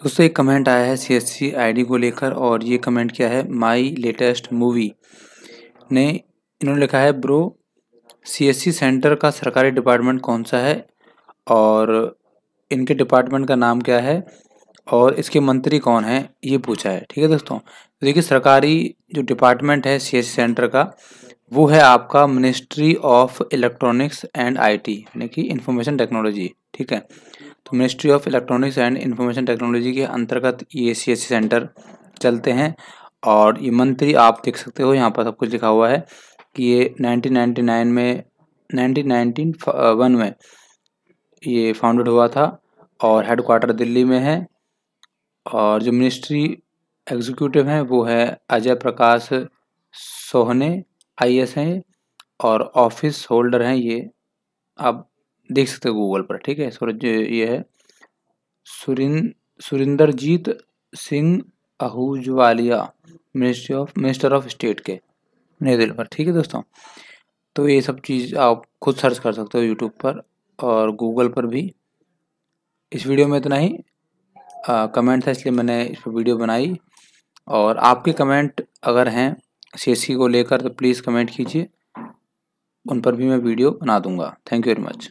दोस्तों, एक कमेंट आया है सी एस सी आई डी को लेकर और ये कमेंट क्या है? माई लेटेस्ट मूवी ने इन्होंने लिखा है, bro C S C centre का सरकारी डिपार्टमेंट कौन सा है और इनके डिपार्टमेंट का नाम क्या है और इसके मंत्री कौन है? ये पूछा है, ठीक है दोस्तों? देखिए, सरकारी जो डिपार्टमेंट है सी एस सी सेंटर का, वो है आपका ministry of electronics and IT यानी कि इंफॉर्मेशन टेक्नोलॉजी ठीक है? तो ministry of electronics and information technology के अंतर्गत ये सी सेंटर चलते हैं और ये मंत्री आप देख सकते हो, यहाँ पर सब कुछ लिखा हुआ है कि ये 1999 में 1991 में ये फाउंडेड हुआ था और हेडक्वार्टर दिल्ली में है और जो मिनिस्ट्री एग्जीक्यूटिव हैं वो है अजय प्रकाश सोहने आईएएस हैं और ऑफ़िस होल्डर हैं ये। आप देख सकते हो गूगल पर, ठीक है? सूरज, ये है। Surin, Surinderjeet Singh Ahluwalia ministry of minister of state के, नई दिल्ली पर, ठीक है दोस्तों? तो ये सब चीज़ आप खुद सर्च कर सकते हो यूट्यूब पर और गूगल पर भी। इस वीडियो में इतना ही। कमेंट था इसलिए मैंने इस पर वीडियो बनाई। और आपके कमेंट अगर हैं सी को लेकर तो प्लीज़ कमेंट कीजिए। उन पर भी मैं वीडियो बना दूँगा। Thank you very much